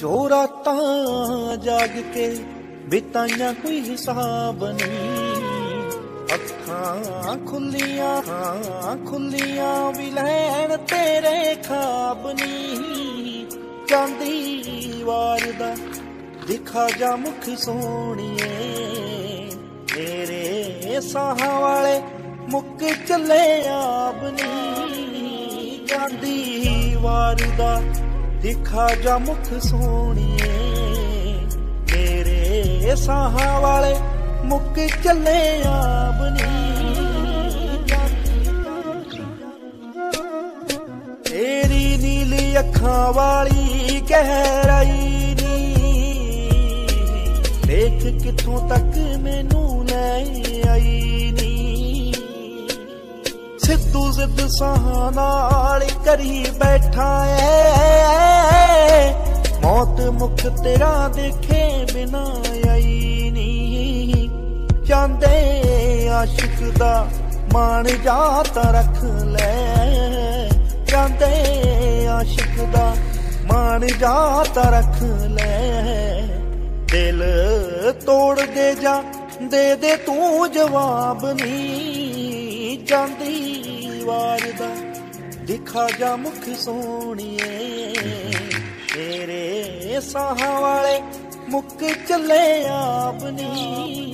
ਜੋ ਰਾਤਾਂ ਜਾਗ ਕੇ ਬਿਤਾਈਆਂ ਕੋਈ ਹਿਸਾਬ ਨਹੀਂ। ਅੱਖਾਂ ਖੁੱਲੀਆਂ ਖੁੱਲੀਆਂ ਵੀ ਲੈਣ ਤੇਰੇ ਖਾਬ ਨਹੀਂ। ਚਾਂਦੀ ਵਾਰ ਦਾ ਦਿਖਾ ਜਾ ਮੁਖ ਸੋਹਣੀਏ। ਤੇਰੇ ਸਾਹਾਂ ਵਾਲੇ ਮੁੱਕ ਚੱਲੇ ਆਪ ਨਹੀਂ। ਜਾਂਦੀ ਵਾਰ ਦਾ ਦਿਖਾ ਜਾ ਮੁਖ ਸੋਹਣੀਏ ਮੇਰੇ ਸਾਹਾਂ ਵਾਲੇ ਮੁੱਕ ਚੱਲੇ ਆਪ ਨਹੀਂ ਤੇਰੀ ਨੀਲੀ ਅੱਖਾਂ ਵਾਲੀ ਗਹਿਰਾਈ ਨੀ, ਦੇਖ ਕਿੱਥੋਂ ਤੱਕ ਮੈਨੂੰ ਲੈ ਆਈ ਨੀ। ਸਿੱਧੂ ਜ਼ਿੱਦ ਸਾਹਾਂ ਨਾਲ ਕਰੀ ਬੈਠਾ ਐ ਮੁਖ ਤੇਰਾ ਦੇਖੇ ਬਿਨਾ ਆਈ ਨੀ ਜਾਂਦੇ ਆਸ਼ਿਕ ਦਾ ਮਾਣ ਜਾਤ ਰੱਖ ਲੈ। ਜਾਂਦੇ ਆਸ਼ਿਕ ਦਾ ਮਾਣ ਜਾਤ ਰੱਖ ਲੈ। ਦਿਲ ਤੋੜ ਦੇ ਜਾ, ਦੇ ਦੇ ਤੂੰ ਜਵਾਬ ਨਹੀਂ। ਜਾਂਦੀ ਵਾਰ ਦਾ ਦਿਖਾ ਜਾ ਮੁਖ ਸੋਹਣੀਏ। ਤੇਰੇ ਸਾਹਾਂ ਵਾਲੇ ਮੁੱਕ ਚੱਲੇ ਆਪ ਨਹੀਂ